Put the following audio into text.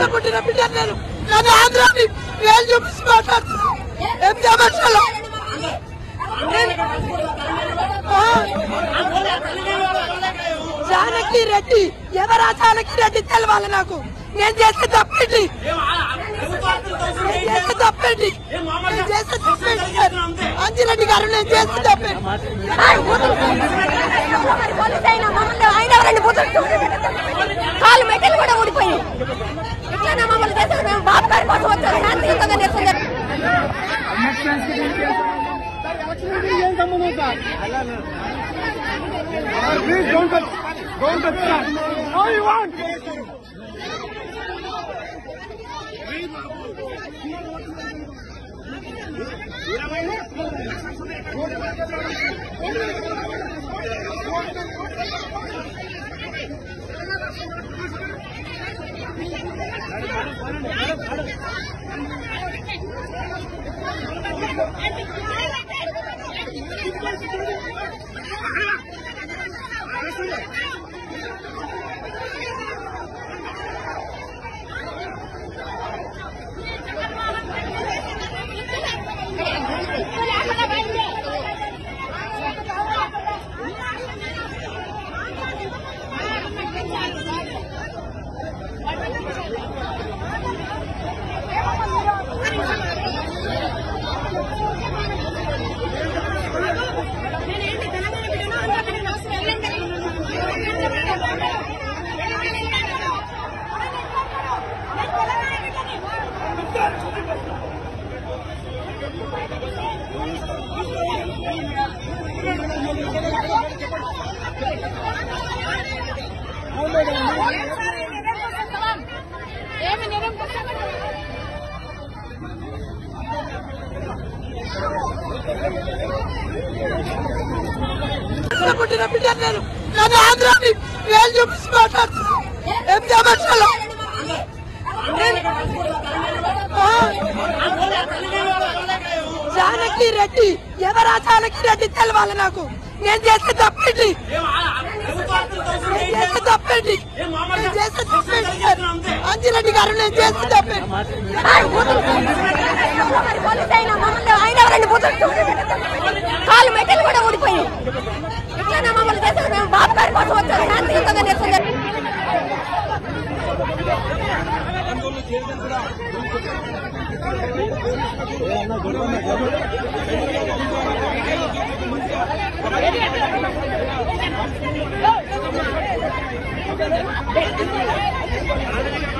ఆంధ్ర పుట్టిన బిడ్డ నేను. నన్ను ఆంధ్రాని వేలు చూపించి మాట్లాడుతున్నాను ఏం చేయమంటాలో జానకి రెడ్డి ఎవరా జానకి రెడ్డి తెలవాలి నాకు? నేను చేసే తప్పేంటి? నేను చేస్తే తప్పేంటి? నేను చేస్తే తప్పేంటి? అంజిరెడ్డి గారు నేను చేసే తప్పేంటి? Please don't touch. Don't touch that. How you want? Thank you. Andhra పుట్టిన బిడ్డ నేను నన్ను ఆంధ్రాని వేలు చూపించి మాట్లాడుతున్నాను ఏం చేయమంటాలో జానకి రెడ్డి ఎవరా జానకి రెడ్డి తెలవాలి నాకు. నేను చేస్తే తప్పేంటి నేను చేస్తే తప్పేంటి నేను చేస్తే తప్పేంటి సార్ అంజిరెడ్డి గారు నేను బుద్ధుడు కాలు మెట్టలు కూడా ఊడిపోయాయి ఇట్లా మమ్మల్ని చేశారు. మేము బాబు గారి కోసం వచ్చాము శాంతియుతంగా నిరసన Thank